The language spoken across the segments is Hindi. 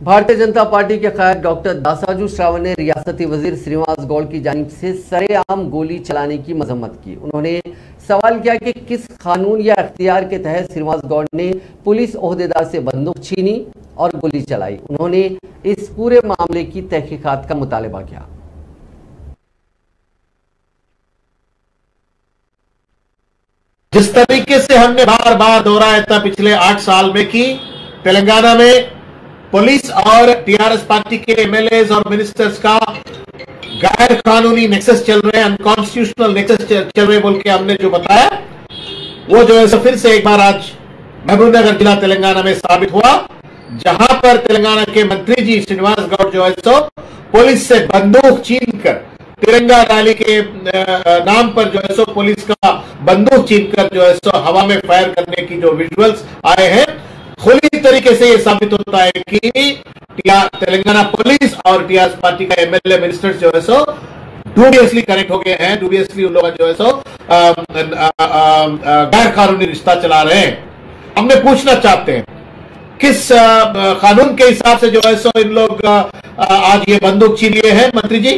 भारतीय जनता पार्टी के खैर डॉक्टर दासाजू श्रावण ने रियासती वज़ीर श्रीनिवास गौड़ की जानिब से सरेआम गोली चलाने की मजम्मत की। उन्होंने सवाल किया कि किस कानून या अख्तियार के तहत श्रीनिवास गौड़ ने पुलिस अहदेदार से बंदूक छीनी और गोली चलाई। उन्होंने इस पूरे मामले की तहकीकात का मुतालबा किया। जिस तरीके से हमने बार बार दोहराया था पिछले आठ साल में कि तेलंगाना में पुलिस और टीआरएस पार्टी के एमएलए और मिनिस्टर्स का गैर कानूनी नेक्सस चल रहे हैं अनकॉन्स्टिट्यूशनल नेक्सस चल रहे बोल के हमने जो बताया, वो जो है फिर से एक बार आज महबूबनगर जिला तेलंगाना में साबित हुआ, जहाँ पर तेलंगाना के मंत्री जी श्रीनिवास गौड़ जो है सो पुलिस से बंदूक छीन कर तिरंगा रैली के नाम पर जो है सो पुलिस का बंदूक छीन कर जो है सो हवा में फायर करने की जो विजुअल्स आए हैं खुली तरीके से यह साबित होता है कि तेलंगाना पुलिस और टीआरएस पार्टी का एमएलए मिनिस्टर जो है सो डूबियसली कनेक्ट हो गए हैं डूबियसली उन लोग जो है सो गैर कानूनी रिश्ता चला रहे हैं। हमने पूछना चाहते हैं, किस कानून के हिसाब से जो है सो इन लोग आज ये बंदूक छीन लिए हैं, मंत्री जी?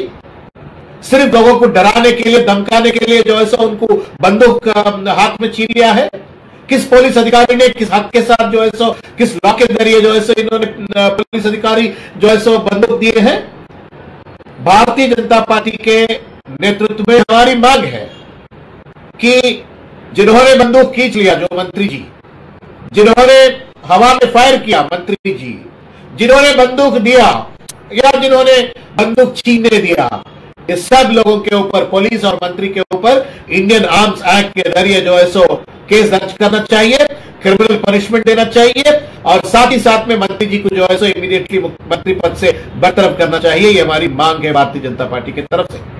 सिर्फ़ लोगों को डराने के लिए, धमकाने के लिए जो है सो उनको बंदूक हाथ में छीन लिया है? किस पुलिस अधिकारी ने किस हक के साथ जो है सो, किस लॉ के ज़रिए जो है सो इन्होंने पुलिस अधिकारी जो है सो बंदूक दिए हैं? भारतीय जनता पार्टी के नेतृत्व में हमारी मांग है कि जिन्होंने बंदूक खींच लिया, जो मंत्री जी, जिन्होंने हवा में फायर किया, मंत्री जी, जिन्होंने बंदूक दिया या जिन्होंने बंदूक छीनने दिया सब लोगों के ऊपर, पुलिस और मंत्री के ऊपर, इंडियन आर्म्स एक्ट के ज़रिए जो है सो केस दर्ज करना चाहिए क्रिमिनल पनिशमेंट देना चाहिए, और साथ ही साथ में मंत्री जी को जो है सो इमीडिएटली मंत्री पद से बरतरफ करना चाहिए, ये हमारी मांग है भारतीय जनता पार्टी की तरफ़ से।